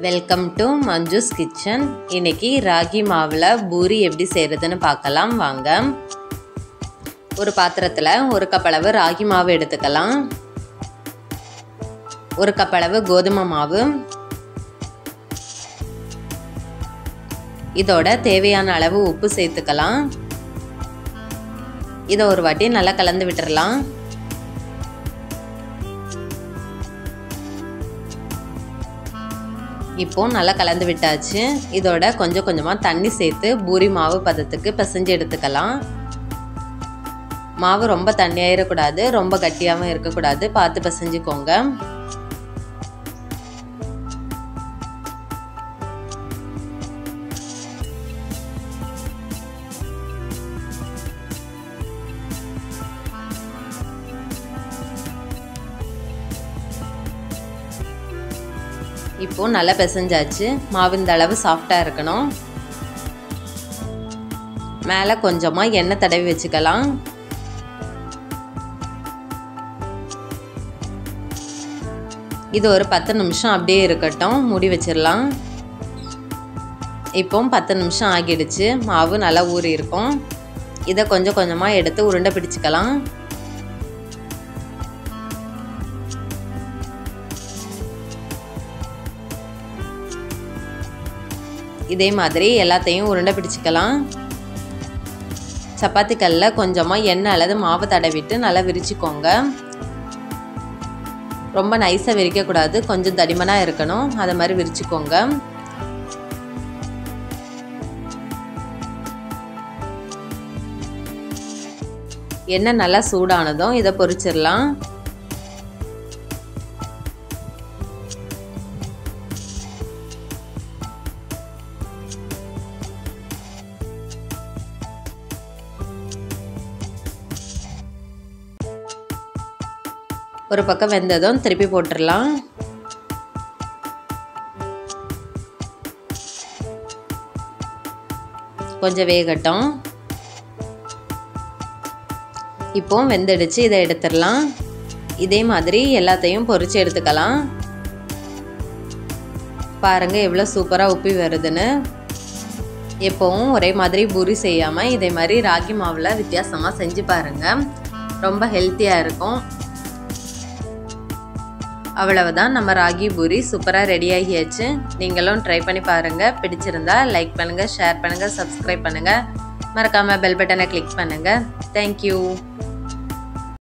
Welcome to Manju's kitchen இன்னைக்கு ராகி மாவில் பூரி எப்படி செய்கிறதுன்னு பார்க்கலாம். வாங்க. ஒரு பாத்திரத்தில் ஒரு கப் அளவு ராகி மாவு எடுத்துக்கலாம். ஒரு கப் அளவு கோதுமை மாவு. இதோட தேவையான அளவு உப்பு சேர்த்துக்கலாம். இதை ஒரு வாட்டி நல்லா கலந்து விட்டுறலாம். இப்போ நல்லா கலந்து விட்டாச்சு. இதோட கொஞ்சம் கொஞ்சமாக தண்ணி சேர்த்து பூரி மாவு பதத்துக்கு பிசைஞ்சு எடுத்துக்கலாம். மாவு ரொம்ப தண்ணியாயிடக்கூடாது ரொம்ப கட்டியாகவும் இருக்கக்கூடாது. பார்த்து பிசைஞ்சுக்கோங்க. இப்போ நல்லா பிசைஞ்சாச்சு. மாவு இந்த அளவு சாஃப்டாக இருக்கணும். மேலே கொஞ்சமாக எண்ணெய் தடவி வச்சுக்கலாம். இது ஒரு பத்து நிமிஷம் அப்படியே இருக்கட்டும். மூடி வச்சிடலாம். இப்போ பத்து நிமிஷம் ஆகிடுச்சு. மாவு நல்லா ஊறி இருக்கும் இதை கொஞ்சம் கொஞ்சமாக எடுத்து உருண்டை பிடிச்சிக்கலாம். இதே மாதிரி எல்லாத்தையும் உருண்டை பிடிச்சிக்கலாம். சப்பாத்தி கல்லில் கொஞ்சமாக எண்ணெய் அல்லது மாவு தடவிட்டு நல்லா விரிச்சுக்கோங்க. ரொம்ப நைஸாக விரிக்கக்கூடாது. கொஞ்சம் தடிமனாக இருக்கணும். அதை மாதிரி விரிச்சுக்கோங்க. எண்ணெய் நல்லா சூடானதும் இதை பொரிச்சிடலாம். ஒரு பக்கம் வெந்ததும் திருப்பி போட்டுடலாம் கொஞ்சம் வேகட்டும். இப்போ வெந்துடுச்சு இதை எடுத்துடலாம். இதே மாதிரி எல்லாத்தையும் பொறிச்சு எடுத்துக்கலாம். பாருங்க எவ்வளோ சூப்பராக உப்பி வருதுன்னு. எப்போவும் ஒரே மாதிரி பூரி செய்யாமல் இதே மாதிரி ராகி மாவில் வித்தியாசமாக செஞ்சு பாருங்கள் ரொம்ப ஹெல்த்தியாக இருக்கும். அவ்வளவுதான். நம்ம ராகி பூரி சூப்பராக ரெடி ஆகியாச்சு. நீங்களும் ட்ரை பண்ணி பாருங்கள் பிடிச்சிருந்தா லைக் பண்ணுங்கள் ஷேர் பண்ணுங்கள் சப்ஸ்கிரைப் பண்ணுங்கள் மறக்காமல் பெல் பட்டனை கிளிக் பண்ணுங்கள் தேங்க்யூ